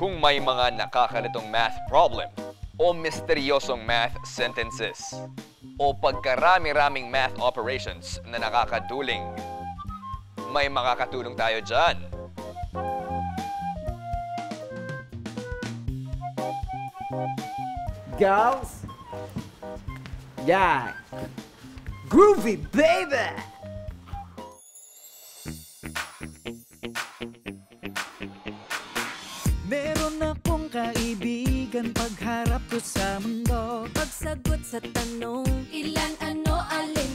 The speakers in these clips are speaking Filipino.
Kung may mga nakakalitong math problem o misteryosong math sentences o pagkarami-raming math operations na nakakaduling, may makakatulong tayo dyan. Girls? Yeah. Groovy, baby! Kaibigan pagharap ko sa mundo. Pagsagot sa tanong, ilan, ano, alin,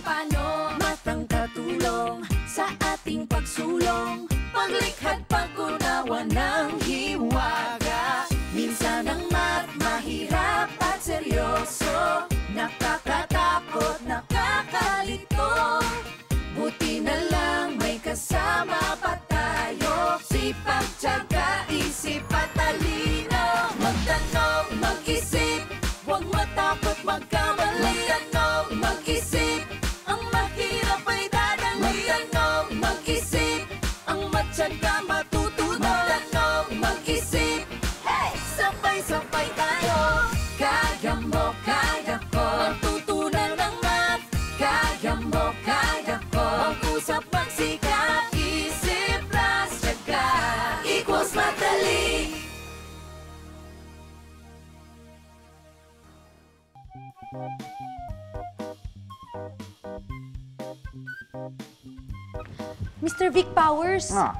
Powers, Ah.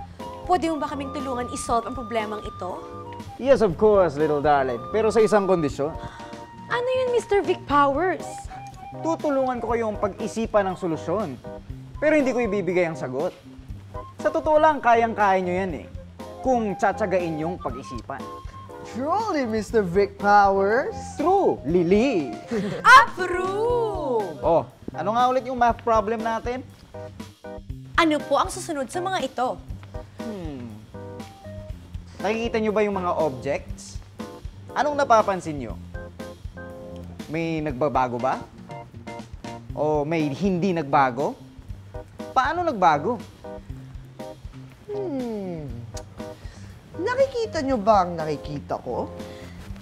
pwede mo ba kaming tulungan isolve ang problemang ito? Yes, of course, little darling. Pero sa isang kondisyon, Ano yun, Mr. Vic Powers? tutulungan ko kayong pag-isipan ng solusyon. Pero hindi ko ibibigay ang sagot. Sa totoo lang, kayang-kaya nyo yan eh. Kung tsatsagain yung pag-isipan. Truly, Mr. Vic Powers. True, Lily. Approve! oh, ano nga ulit yung math problem natin? Ano po ang susunod sa mga ito? Hmm. Nakikita nyo ba yung mga objects? Anong napapansin nyo? May nagbabago ba? O may hindi nagbago? Paano nagbago? Hmm. Nakikita nyo ba ang nakikita ko?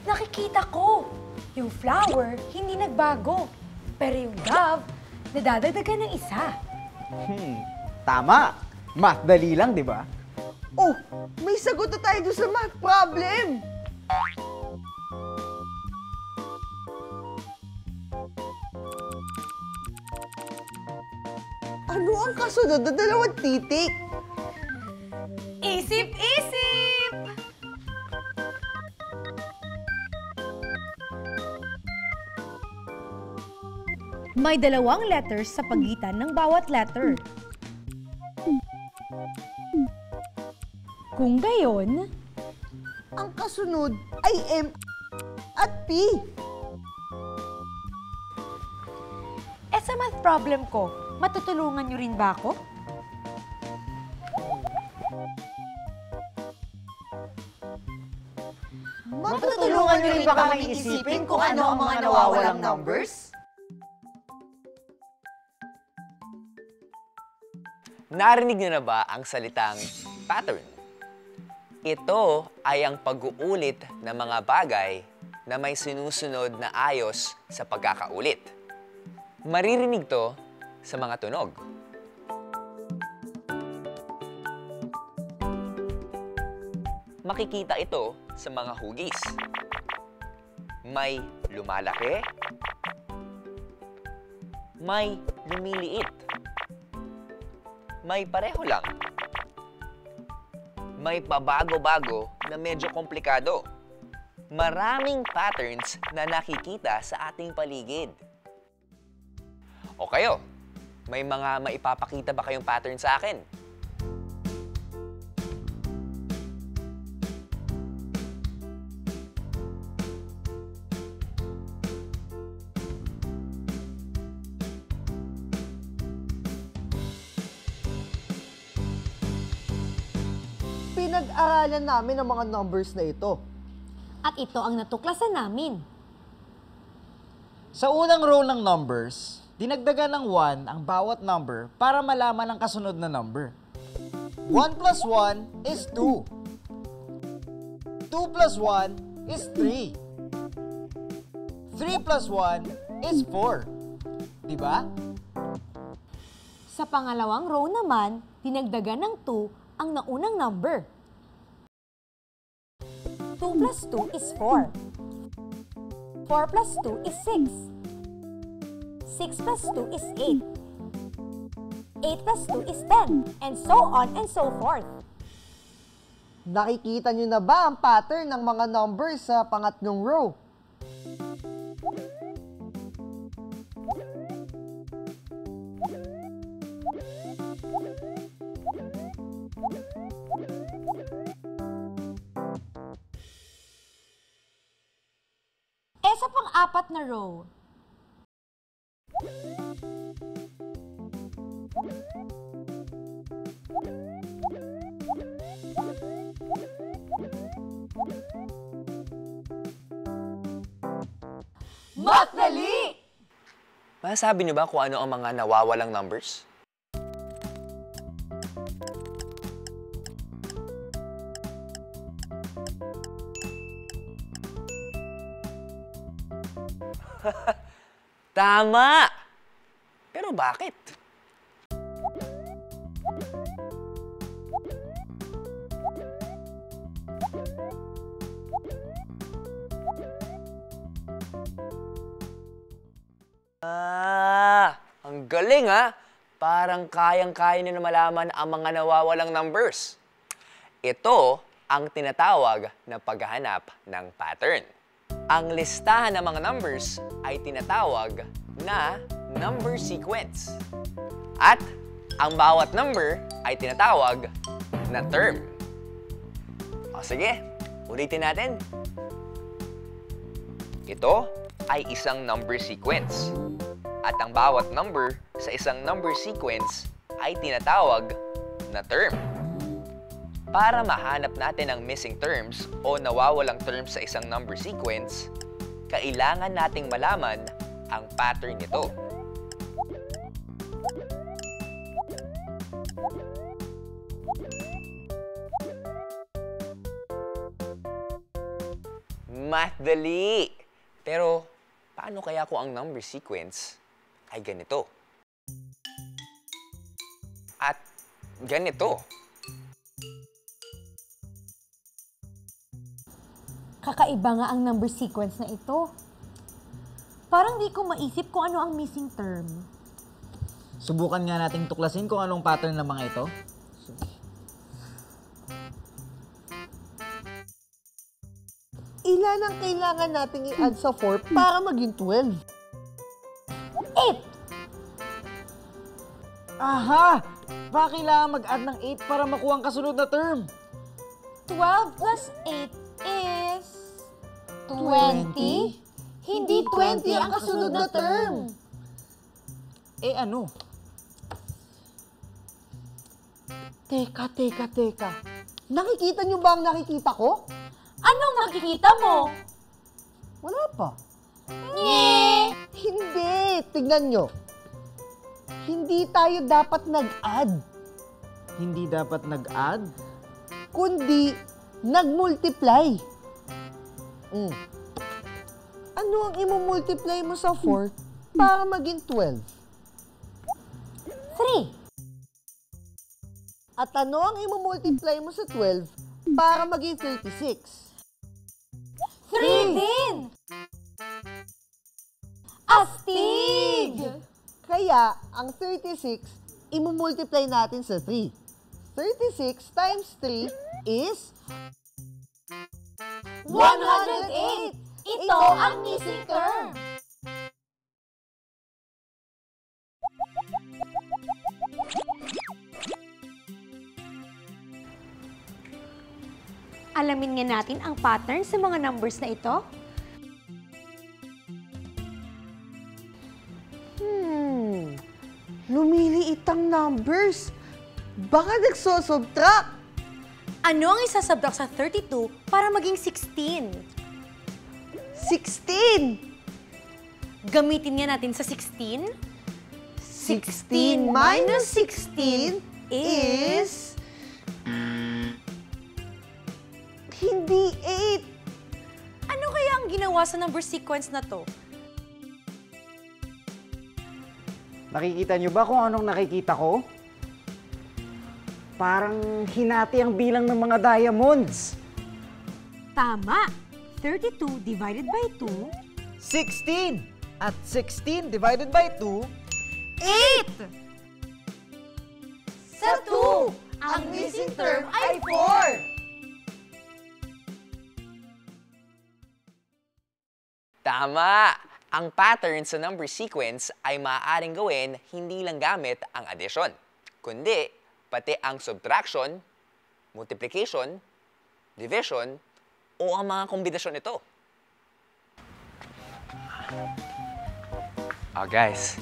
Nakikita ko, yung flower hindi nagbago. Pero yung dove, nadadagdagan ng isa. Hmm, tama. Math dali lang, di ba? Oh, may sagot na tayo doon sa math problem. Ano ang kasunod na dalawang titik? Isip-isip! May dalawang letters sa pagitan ng bawat letter. Kung gayon, Ang kasunod ay M at P. Eh sa math problem ko, matutulungan niyo rin ba ako? Matutulungan niyo rin ba kami isipin kung ano ang mga nawawalang numbers? Narinig niyo na ba ang salitang pattern? Ito ay ang pag-uulit ng mga bagay na may sinusunod na ayos sa pagkakaulit. Maririnig to sa mga tunog. Makikita ito sa mga hugis. May lumalaki, may lumiliit, may pareho lang. May pabago-bago na medyo komplikado. Maraming patterns na nakikita sa ating paligid. O kayo, may mga maipapakita ba kayong pattern sa akin? Pinag-aralan namin ang mga numbers na ito. At ito ang natuklasan namin. Sa unang row ng numbers, dinagdagan ng 1 ang bawat number para malaman ang kasunod na number. 1 plus 1 is 2. 2 plus 1 is 3. 3 plus 1 is 4. Di ba? Sa pangalawang row naman, dinagdagan ng 2 ang naunang number. 2 plus 2 is 4. 4 plus 2 is 6. 6 plus 2 is 8. 8 plus 2 is 10. And so on and so forth. Nakikita nyo na ba ang pattern ng mga numbers sa pangatlong row? Eh sa pang-apat na row, Matdali! Masasabi niyo ba kung ano ang mga nawawalang numbers? Tama! Pero bakit? Ah, ang galing ha! Parang kayang-kaya niyo na malaman ang mga nawawalang numbers. Ito ang tinatawag na paghahanap ng pattern. Ang listahan ng mga numbers ay tinatawag na number sequence. At ang bawat number ay tinatawag na term. O sige, ulitin natin. Ito ay isang number sequence. At ang bawat number sa isang number sequence ay tinatawag na term. Para mahanap natin ang missing terms o nawawalang terms sa isang number sequence, kailangan nating malaman ang pattern nito. Madali! Pero, paano kaya kung ang number sequence ay ganito? At ganito? Kakaiba nga ang number sequence na ito. Parang di ko maisip kung ano ang missing term. Subukan nga nating tuklasin kung anong pattern ng mga ito. Ilan ang kailangan nating i-add sa 4 para maging 12? 8! Aha! Baka kailangan mag-add ng 8 para makuha ang kasunod na term. 12 plus 8 is... 20? Hindi 20 ang kasunod na term. Eh ano? Teka, teka, teka. Nakikita nyo ba ang nakikita ko? Anong nakikita mo? Wala pa. Nye! Hindi! Tignan nyo. Hindi tayo dapat nag-add, Hindi dapat nag-add? kundi nag-multiply. Mm. Ano ang imumultiply mo sa 4 para maging 12? 3. At ano ang imumultiply mo sa 12 para maging 36? 3 din! Astig! Kaya, ang 36, imumultiply natin sa 3. 36 times 3 is 108! Ito ang missing term. Alamin nga natin ang pattern sa mga numbers na ito. Hmm, lumiliit ang numbers. Baka nagsosubtract. Ano ang isasubtract sa 32 para maging 16? 16. Gamitin nga natin sa 16. 16 minus 16 is... Hindi 8. Ano kaya ang ginawa sa number sequence na to? Nakikita nyo ba kung anong nakikita ko? Parang hinati ang bilang ng mga diamonds. Tama! 32 divided by 2, 16. At 16 divided by 2, 8! Sa 2, ang missing term ay 4. Tama! Ang pattern sa number sequence ay maaaring gawin hindi lang gamit ang addition, kundi pati ang subtraction, multiplication, division, o ang mga kombinasyon nito. Oh guys,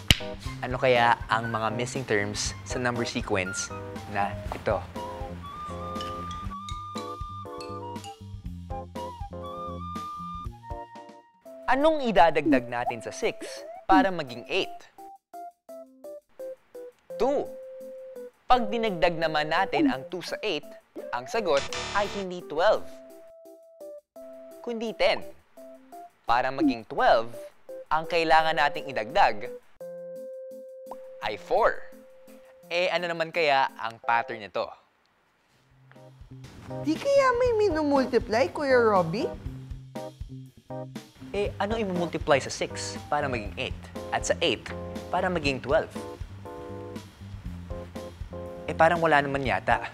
ano kaya ang mga missing terms sa number sequence na ito? Anong idadagdag natin sa 6 para maging 8? 2. Pag dinagdag naman natin ang 2 sa 8, ang sagot ay hindi 12, kundi 10. Para maging 12, ang kailangan nating idagdag ay 4. Eh ano naman kaya ang pattern nito? Di kaya may minumultiply, Kuya Robby? Eh, ano i-multiply sa 6 para maging 8? At sa 8 para maging 12? Parang wala naman yata.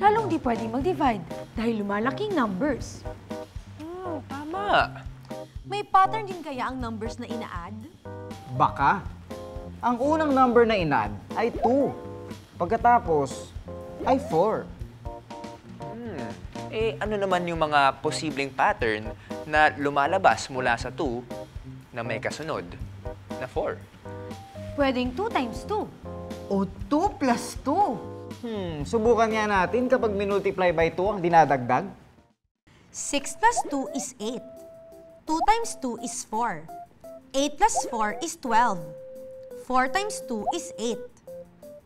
Lalong di pwedeng mag-divide dahil lumalaking numbers. Oh, tama. May pattern din kaya ang numbers na ina-add? Baka. Ang unang number na inad ay 2. Pagkatapos ay 4. Hmm. Eh, ano naman yung mga posibleng pattern na lumalabas mula sa 2 na may kasunod na 4? Pwedeng 2 times 2. O 2 plus 2. Hmm, subukan nga natin kapag minultiply by 2 ang dinadagdag. 6 plus 2 is 8. 2 times 2 is 4. 8 plus 4 is 12. 4 times 2 is 8.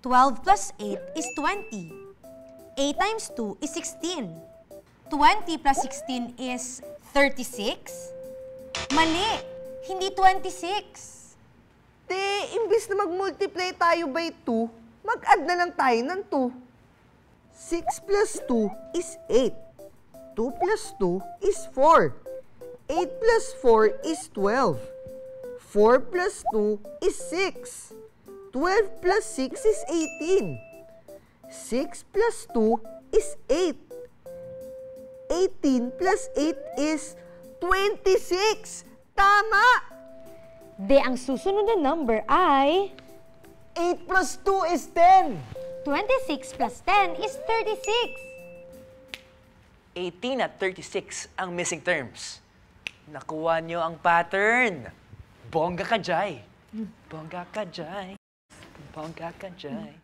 12 plus 8 is 20. 8 times 2 is 16. 20 plus 16 is 36. Mali! Hindi 26. Te, imbis na mag-multiply tayo by 2, mag-add na lang tayo ng 2. 6 plus 2 is 8. 2 plus 2 is 4. 8 plus 4 is 12. 4 plus 2 is 6. 12 plus 6 is 18. 6 plus 2 is 8. 18 plus 8 is 26. Tama! De, ang susunod na number ay... 8 plus 2 is 10. 26 plus 10 is 36. 18 at 36 ang missing terms. Nakuha nyo ang pattern. Bongga ka, Jai. Bongga ka, Jai. Bongga ka, Jai.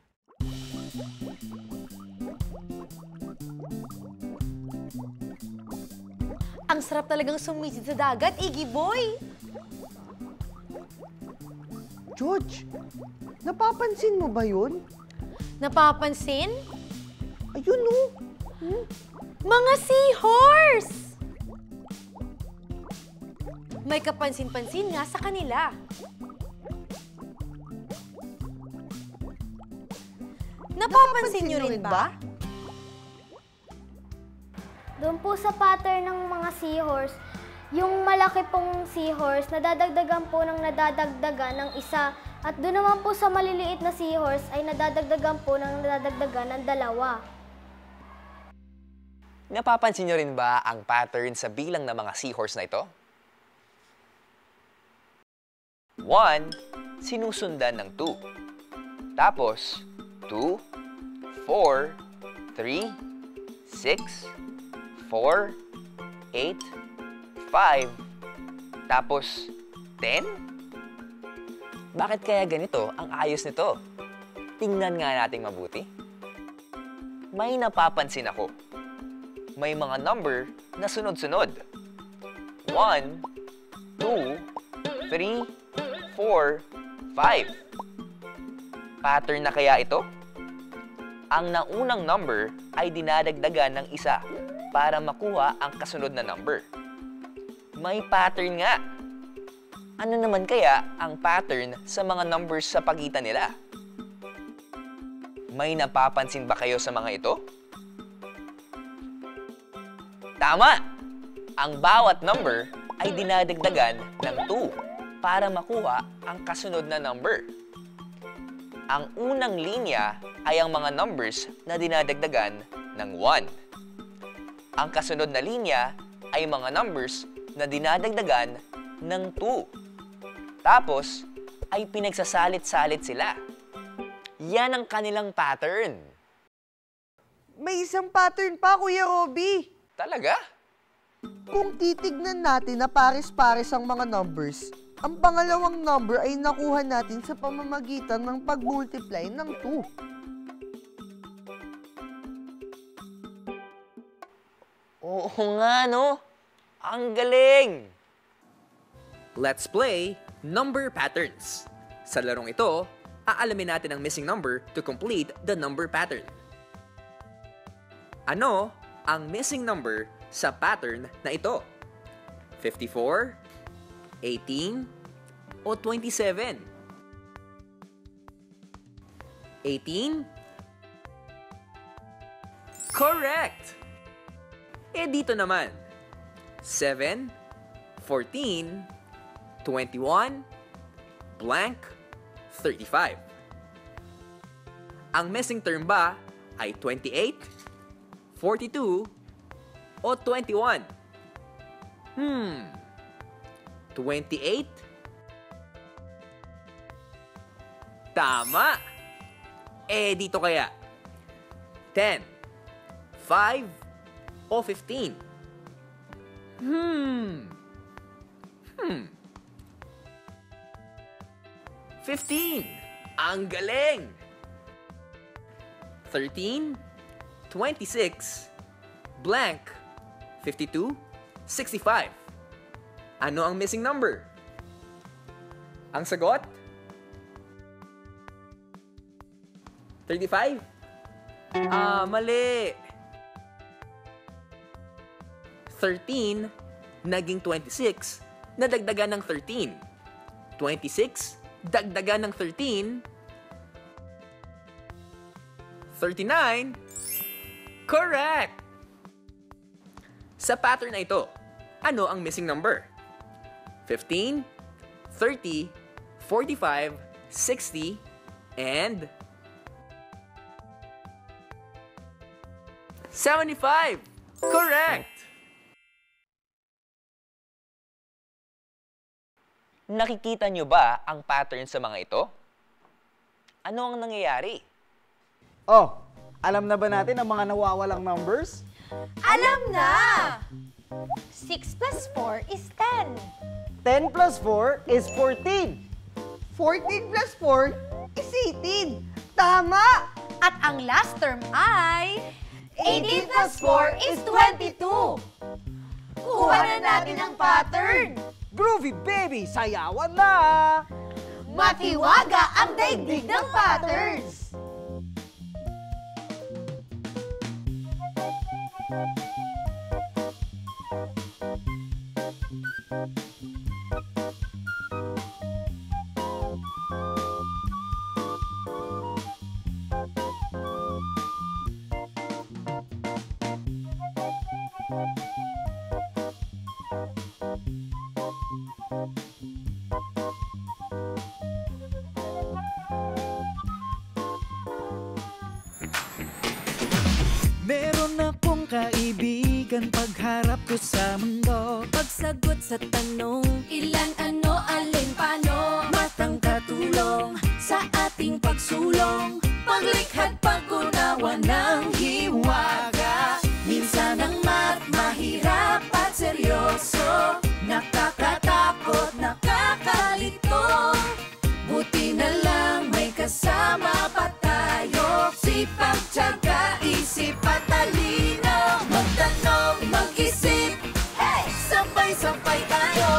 Ang sarap talagang sumisid sa dagat, Iggy Boy! George, napapansin mo ba yun? Napapansin? Ayun oh. Mga seahorse! May kapansin-pansin nga sa kanila. Napapansin niyo rin ba? Doon po sa pattern ng mga seahorse, yung malaki pong seahorse, nadadagdagan po ng nadadagdagan ng isa. At doon naman po sa maliliit na seahorse ay nadadagdagan po ng nadadagdagan ng dalawa. Napapansin nyo rin ba ang pattern sa bilang ng mga seahorse na ito? 1, sinusundan ng 2. Tapos, 2, 4, 3, 6, 4, 8, 5, tapos 10? Bakit kaya ganito ang ayos nito? Tingnan nga nating mabuti. May napapansin ako. May mga number na sunod-sunod. 1, 2, 3, 4, 5. Pattern na kaya ito? Ang naunang number ay dinadagdagan ng isa para makuha ang kasunod na number. May pattern nga. Ano naman kaya ang pattern sa mga numbers sa pagitan nila? May napapansin ba kayo sa mga ito? Tama! Ang bawat number ay dinadagdagan ng 2 para makuha ang kasunod na number. Ang unang linya ay ang mga numbers na dinadagdagan ng 1. Ang kasunod na linya ay mga numbers na dinadagdagan ng 2. Tapos, ay pinagsasalit-salit sila. Yan ang kanilang pattern. May isang pattern pa, Kuya Robby. Talaga? Kung titignan natin na pares-pares ang mga numbers, ang pangalawang number ay nakuha natin sa pamamagitan ng pag-multiply ng 2. Oo nga, no? Ang galing! Let's play Number Patterns. Sa larong ito, aalamin natin ang missing number to complete the number pattern. Ano ang missing number sa pattern na ito? 54, 18, o 27? 18? Correct! Eh dito naman, 7, 14, 21, blank, 35. Ang missing term ba ay 28, 42, o 21? Hmm, 28? Tama! Eh, dito kaya? 10, 5, o 15? Hmm. Hmm. 15. Ang galing! 13, 26, blank, 52, 65. Ano ang missing number? Ang sagot? 35? Ah, mali! 13 naging 26, nadagdagan ng 13. 26, dagdagan ng 13. 39, correct! Sa pattern na ito, ano ang missing number? 15, 30, 45, 60, and 75! Correct! Nakikita nyo ba ang pattern sa mga ito? Ano ang nangyayari? Oh, alam na ba natin ang mga nawawalang numbers? Alam na! 6 plus 4 is 10. 10 plus 4 is 14. 14 plus 4 is 18. Tama! At ang last term ay... 18 plus 4 is 22. Kuha na natin ang pattern! Groovy baby, sayawan na! Matiwaga ang daigdig ng patterns! Meron kaibigan pagharap ko sa mundo. Pagsagot sa tanong, ilan, ano, alin, paano? Matang katulong sa ating pagsulong. Paglikha't pag-unawa Sabay-sabay tayo